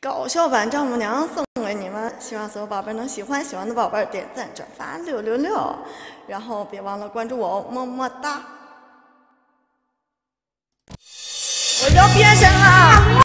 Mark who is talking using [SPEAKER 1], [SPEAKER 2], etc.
[SPEAKER 1] 搞笑版丈母娘送给你们，希望所有宝贝能喜欢。喜欢的宝贝点赞转发六六六，然后别忘了关注我哦，么么哒！我要变身了！